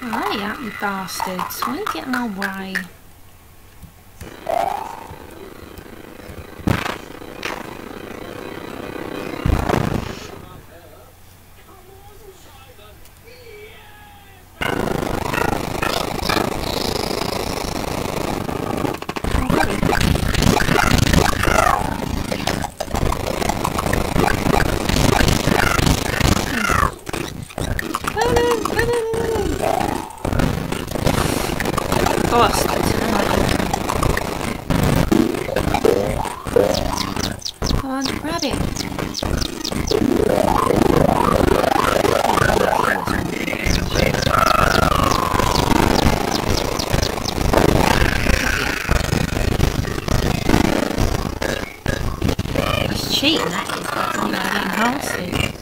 Hiya, you bastards. Why are you getting away? Bastards. Come on, grab it. Cheating, that is. That's not getting hostage.